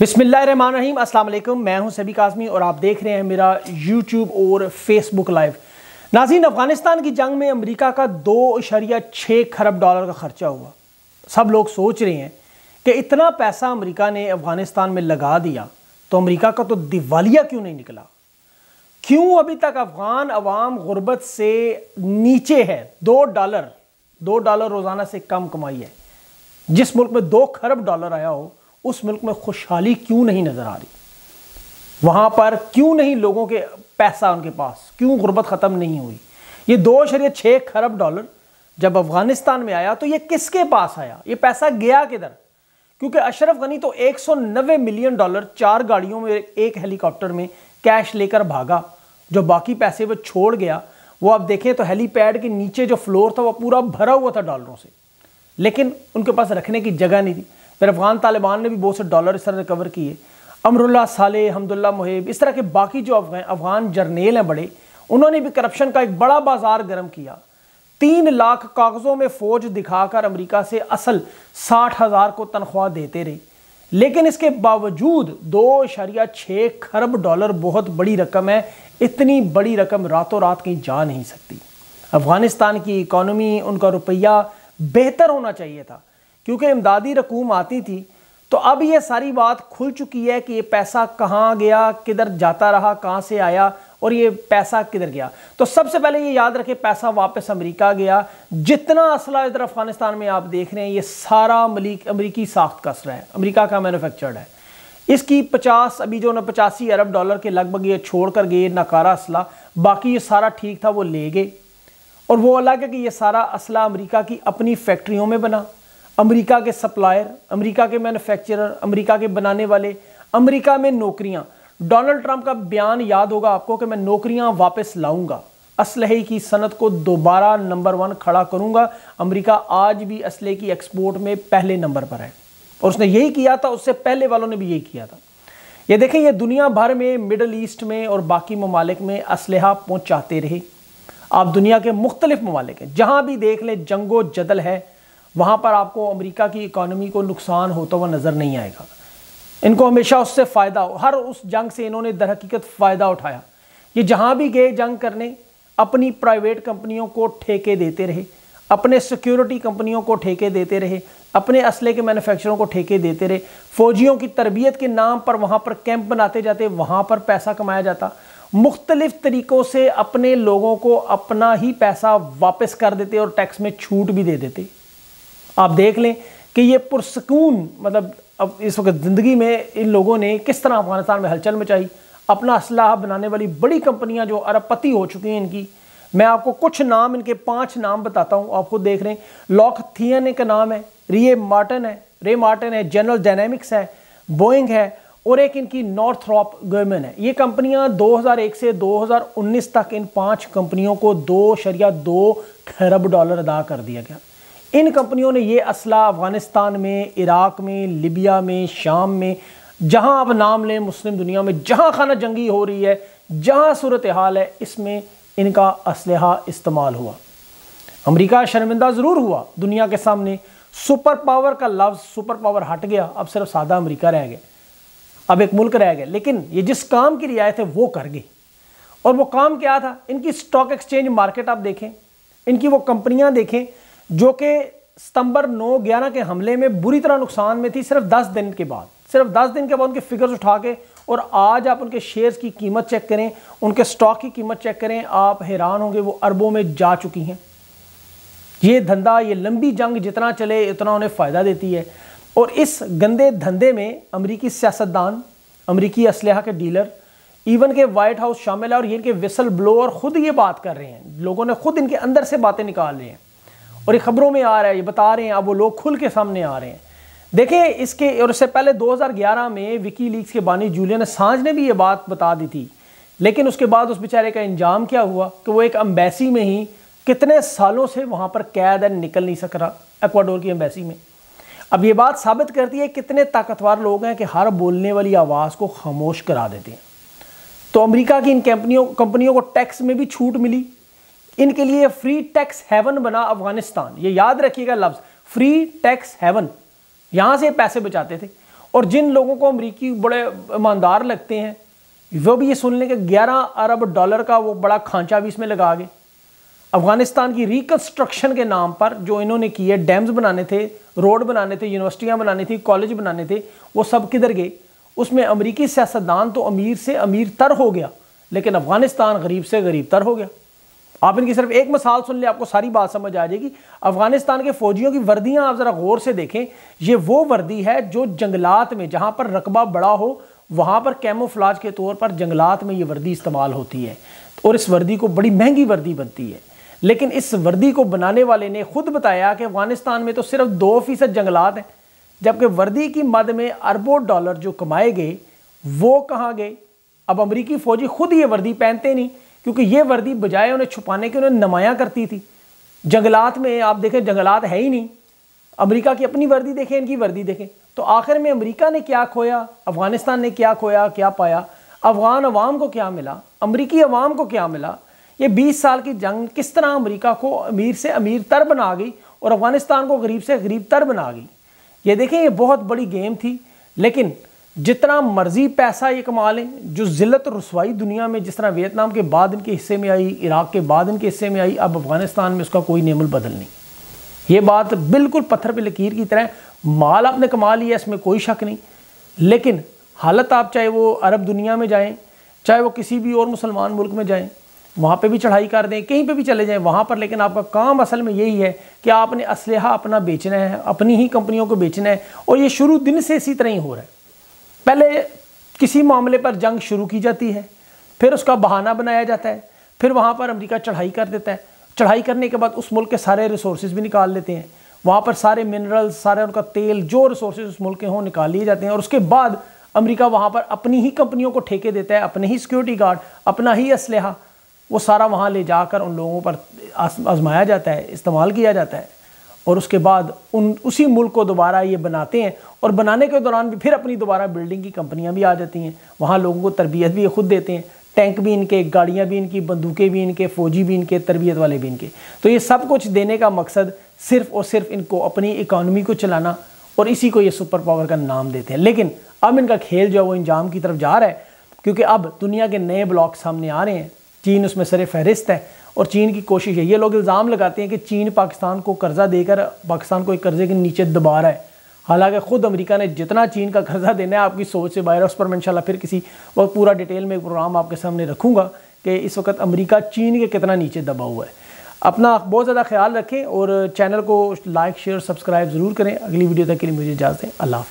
अस्सलाम वालेकुम मैं हूँ सभी काजमी और आप देख रहे हैं मेरा यूट्यूब और फेसबुक लाइव नाजीन अफ़गानिस्तान की जंग में अमेरिका का दो इशारिया छः खरब डॉलर का खर्चा हुआ। सब लोग सोच रहे हैं कि इतना पैसा अमेरिका ने अफ़गानिस्तान में लगा दिया तो अमेरिका का तो दिवालिया क्यों नहीं निकला? क्यों अभी तक अफगान अवाम गुर्बत से नीचे है? दो डॉलर दो डॉलर रोज़ाना से कम कमाई है। जिस मुल्क में दो खरब डॉलर आया हो उस मुल्क में खुशहाली क्यों नहीं नज़र आ रही? वहाँ पर क्यों नहीं लोगों के पैसा उनके पास? क्यों गुर्बत ख़त्म नहीं हुई? ये दो शरीय छः खरब डॉलर जब अफ़गानिस्तान में आया तो ये किसके पास आया? ये पैसा गया किधर? क्योंकि अशरफ गनी तो 190 मिलियन डॉलर चार गाड़ियों में एक हेलीकॉप्टर में कैश लेकर भागा, जो बाकी पैसे वो छोड़ गया। वो आप देखें तो हेलीपैड के नीचे जो फ्लोर था, वो पूरा भरा हुआ था डॉलरों से। लेकिन उनके पास रखने की जगह नहीं थी। फिर अफगान तालिबान ने भी बहुत से डॉलर इस तरह रिकवर किए। अमरुल्ला साले हमदुल्ला, मुहिब, इस तरह के बाकी जो अफगान जर्नेल हैं बड़े, उन्होंने भी करप्शन का एक बड़ा बाज़ार गर्म किया। तीन लाख कागज़ों में फ़ौज दिखाकर अमेरिका से असल साठ हज़ार को तनख्वाह देते रहे। लेकिन इसके बावजूद दो इशारिया छः खरब डॉलर बहुत बड़ी रकम है, इतनी बड़ी रकम रातों रात कहीं जा नहीं सकती। अफ़गानिस्तान की इकॉनमी उनका रुपया बेहतर होना चाहिए था। क्योंकि इमदादी रकूम आती थी तो अब ये सारी बात खुल चुकी है कि ये पैसा कहाँ गया, किधर जाता रहा, कहाँ से आया और ये पैसा किधर गया। तो सबसे पहले ये याद रखें, पैसा वापस अमेरिका गया। जितना असला इधर अफ़गानिस्तान में आप देख रहे हैं, ये सारा मलिक अमरीकी साख्त का असला है, अमेरिका का मैन्युफैक्चर्ड है। इसकी 50 अभी जो ना पचासी अरब डॉलर के लगभग ये छोड़ कर गए, नकारा असला, बाकी ये सारा ठीक था, वो ले गए। और वो अलग है कि ये सारा असला अमरीका की अपनी फैक्ट्रियों में बना। अमेरिका के सप्लायर, अमेरिका के मैन्युफैक्चरर अमेरिका के बनाने वाले, अमेरिका में नौकरियाँ। डोनाल्ड ट्रंप का बयान याद होगा आपको कि मैं नौकरियाँ वापस लाऊँगा। असलहे की सनत को दोबारा नंबर वन खड़ा करूँगा। अमेरिका आज भी असलहे की एक्सपोर्ट में पहले नंबर पर है। और उसने यही किया था, उससे पहले वालों ने भी यही किया था। ये देखें, ये दुनिया भर में मिडल ईस्ट में और बाकी ममालिक में असलहा पहुँचाते रहे। आप दुनिया के मुख्तलिफ़ ममालिक हैं, जहाँ भी देख लें, जंगो जदल है वहाँ पर आपको अमेरिका की इकॉनमी को नुकसान होता हुआ नज़र नहीं आएगा। इनको हमेशा उससे फ़ायदा, हर उस जंग से इन्होंने दर हकीकत फ़ायदा उठाया। ये जहाँ भी गए जंग करने, अपनी प्राइवेट कंपनियों को ठेके देते रहे, अपने सिक्योरिटी कंपनियों को ठेके देते रहे, अपने असले के मैन्युफैक्चरों को ठेके देते रहे। फौजियों की तरबियत के नाम पर वहाँ पर कैंप बनाते जाते, वहाँ पर पैसा कमाया जाता। मुख्तलिफ़ तरीक़ों से अपने लोगों को अपना ही पैसा वापस कर देते और टैक्स में छूट भी दे देते। आप देख लें कि ये पुरसकून मतलब अब इस वक्त ज़िंदगी में इन लोगों ने किस तरह अफ़गानिस्तान में हलचल मचाई, अपना असलाह बनाने वाली बड़ी कंपनियाँ जो अरबपति हो चुकी हैं इनकी। मैं आपको कुछ नाम, इनके पाँच नाम बताता हूँ आप खुद देख रहे हैं लॉक थियन का नाम है रिए मार्टन है, रे मार्टन है, जनरल डायनेमिक्स है, बोइंग है, और एक इनकी नॉर्थरॉप गर्मन है। ये कंपनियाँ 2001 से 2019 तक इन पाँच कंपनियों को दो शरिया दो खरब डॉलर अदा कर दिया गया। इन कंपनियों ने ये असला अफ़गानिस्तान में, इराक में, लिबिया में, शाम में, जहाँ आप नाम लें मुस्लिम दुनिया में, जहाँ खाना जंगी हो रही है, जहाँ सूरत हाल है, इसमें इनका असलहा इस्तेमाल हुआ। अमेरिका शर्मिंदा ज़रूर हुआ दुनिया के सामने। सुपर पावर का लफ्ज़, सुपर पावर हट गया, अब सिर्फ़ सादा अमेरिका रह गया अब एक मुल्क रह गया लेकिन ये जिस काम की रियायत है, वो कर गई और वो काम क्या था? इनकी स्टॉक एक्सचेंज मार्केट आप देखें, इनकी वो कंपनियाँ देखें जो कि सितंबर 9 11 के हमले में बुरी तरह नुकसान में थी, सिर्फ़ 10 दिन के बाद। सिर्फ़ 10 दिन के बाद उनके फिगर्स उठा के और आज आप उनके शेयर्स की कीमत चेक करें, उनके स्टॉक की कीमत चेक करें, आप हैरान होंगे, वो अरबों में जा चुकी हैं। ये धंधा, ये लंबी जंग जितना चले, उतना उन्हें फ़ायदा देती है। और इस गंदे धंधे में अमरीकी सियासतदान, अमरीकी असलहा के डीलर इवन के वाइट हाउस शामिल है और ये इनके विसल ब्लोअर खुद ये बात कर रहे हैं। लोगों ने खुद इनके अंदर से बातें निकाल रहे हैं। और ये खबरों में आ रहा है, ये बता रहे हैं, अब वो लोग खुल के सामने आ रहे हैं। देखें इसके, और इससे पहले 2011 में विकी लीग्स के बानी जूलियन साँझ ने भी ये बात बता दी थी। लेकिन उसके बाद उस बेचारे का इंजाम क्या हुआ? कि वो एक अम्बेसी में ही कितने सालों से वहाँ पर कैद निकल नहीं सक रहा, एक्वाडोर की अम्बेसी में। अब ये बात साबित करती है कितने ताकतवर लोग हैं कि हर बोलने वाली आवाज़ को खामोश करा देते हैं। तो अमेरिका की इन कंपनियों कंपनियों को टैक्स में भी छूट मिली। इनके लिए फ्री टैक्स हेवन बना अफ़गानिस्तान। ये याद रखिएगा लफ्ज़ फ्री टैक्स हेवन यहाँ से पैसे बचाते थे। और जिन लोगों को अमरीकी बड़े ईमानदार लगते हैं, वो भी ये सुन लें कि 11 अरब डॉलर का वो बड़ा खांचा भी इसमें लगा गए अफ़गानिस्तान की रिकन्स्ट्रक्शन के नाम पर जो इन्होंने किए डैम्स बनाने थे, रोड बनाने थे यूनिवर्सिटियाँ बनानी थी कॉलेज बनाने थे, वो सब किधर गए? उसमें अमरीकी सियासतदान तो अमीर से अमीर तर हो गया, लेकिन अफ़गानिस्तान गरीब से गरीब तर हो गया। आप इनकी सिर्फ़ एक मिसाल सुन ले, आपको सारी बात समझ आ जाएगी। अफ़गानिस्तान के फौजियों की वर्दियाँ आप ज़रा गौर से देखें। ये वो वर्दी है जो जंगलात में, जहाँ पर रकबा बड़ा हो, वहाँ पर कैमोफ्लाज के तौर पर जंगलात में ये वर्दी इस्तेमाल होती है। और इस वर्दी को बड़ी महँगी वर्दी बनती है। लेकिन इस वर्दी को बनाने वाले ने खुद बताया कि अफ़गानिस्तान में तो सिर्फ़ दो फ़ीसद जंगलात हैं, जबकि वर्दी की मद में अरबों डॉलर जो कमाए गए, वो कहाँ गए? अब अमरीकी फ़ौजी खुद ये वर्दी पहनते नहीं। क्योंकि ये वर्दी बजाय उन्हें छुपाने के उन्हें नमाया करती थी। जंगलात में आप देखें, जंगलात है ही नहीं। अमेरिका की अपनी वर्दी देखें, इनकी वर्दी देखें। तो आखिर में अमेरिका ने क्या खोया? अफ़गानिस्तान ने क्या खोया, क्या पाया? अफगान अवाम को क्या मिला? अमरीकी अवाम को क्या मिला? ये 20 साल की जंग किस तरह अमेरिका को अमीर से अमीर तर बना गई और अफ़गानिस्तान को गरीब से गरीब तर बना गई? ये देखें, ये बहुत बड़ी गेम थी। लेकिन जितना मर्ज़ी पैसा ये कमा लें, जो ज़िल्लत रसवाई दुनिया में जिस तरह वियतनाम के बाद इनके हिस्से में आई, इराक के बाद इनके हिस्से में आई, अब अफ़गानिस्तान में उसका कोई नेमल बदल नहीं। ये बात बिल्कुल पत्थर पे लकीर की तरह, माल आपने कमा लिया, इसमें कोई शक नहीं। लेकिन हालत आप चाहे वो अरब दुनिया में जाएँ, चाहे वो किसी भी और मुसलमान मुल्क में जाएँ, वहाँ पे भी चढ़ाई कर दें, कहीं पे भी चले जाएँ, वहाँ पर लेकिन आपका काम असल में यही है कि आपने असलहा अपना बेचना है, अपनी ही कंपनियों को बेचना है, और ये शुरू दिन से इसी तरह ही हो रहा है। पहले किसी मामले पर जंग शुरू की जाती है, फिर उसका बहाना बनाया जाता है, फिर वहाँ पर अमरीका चढ़ाई कर देता है। चढ़ाई करने के बाद उस मुल्क के सारे रिसोर्स भी निकाल लेते हैं। वहाँ पर सारे मिनरल्स सारे उनका तेल, जो रिसोर्स उस मुल्क के हों निकाल लिए जाते हैं और उसके बाद अमेरिका वहाँ पर अपनी ही कंपनियों को ठेके देता है, अपने ही सिक्योरिटी गार्ड अपना ही असलहा, वो सारा वहाँ ले जाकर उन लोगों पर आजमाया जाता है, इस्तेमाल किया जाता है। और उसके बाद उन, उसी मुल्क को दोबारा ये बनाते हैं और बनाने के दौरान भी फिर अपनी दोबारा बिल्डिंग की कंपनियाँ भी आ जाती हैं। वहाँ लोगों को तरबियत भी खुद देते हैं। टैंक भी इनके, गाड़ियाँ भी इनकी, बंदूकें भी इनके, फ़ौजी भी इनके, तरबियत वाले भी इनके। तो ये सब कुछ देने का मकसद सिर्फ़ और सिर्फ़ इनको अपनी इकानमी को चलाना और इसी को ये सुपर पावर का नाम देते हैं। लेकिन अब इनका खेल जो है वो इंजाम की तरफ़ जा रहा है, क्योंकि अब दुनिया के नए ब्लॉक सामने आ रहे हैं। चीन उसमें सर फहरिस्त है और चीन की कोशिश है। ये लोग इल्ज़ाम लगाते हैं कि चीन पाकिस्तान को कर्ज़ा देकर, पाकिस्तान को एक कर्ज़े के नीचे दबा रहा है। हालाँकि ख़ुद अमेरिका ने जितना चीन का कर्जा देना है, आपकी सोच से बाहर उस पर मैं इंशाल्लाह फिर किसी वक्त पूरा डिटेल में एक प्रोग्राम आपके सामने रखूँगा कि इस वक्त अमेरिका चीन के कितना नीचे दबा हुआ है। अपना बहुत ज़्यादा ख्याल रखें और चैनल को लाइक, शेयर, सब्सक्राइब ज़रूर करें। अगली वीडियो तक के लिए मुझे इजाज़त दें। अल्लाह